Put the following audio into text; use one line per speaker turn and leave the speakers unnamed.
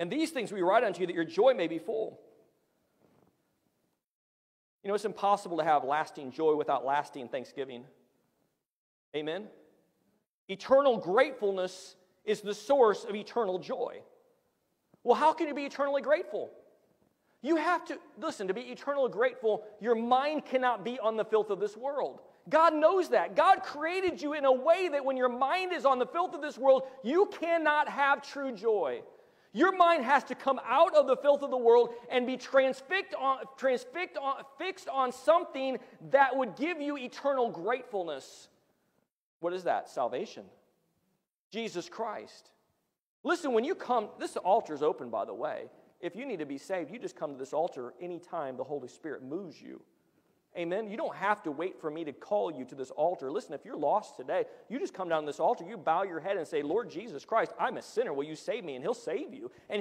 And these things we write unto you that your joy may be full. You know, it's impossible to have lasting joy without lasting thanksgiving. Amen? Eternal gratefulness is the source of eternal joy. Well, how can you be eternally grateful? You have to, listen, to be eternally grateful, your mind cannot be on the filth of this world. God knows that. God created you in a way that when your mind is on the filth of this world, you cannot have true joy. Your mind has to come out of the filth of the world and be transfixed on, transfixed on, fixed on something that would give you eternal gratefulness. What is that? Salvation. Jesus Christ. Listen, when you come, this altar is open, by the way. If you need to be saved, you just come to this altar anytime the Holy Spirit moves you. Amen. You don't have to wait for me to call you to this altar. Listen, if you're lost today, you just come down to this altar, you bow your head and say, Lord Jesus Christ, I'm a sinner. Will you save me? And He'll save you. And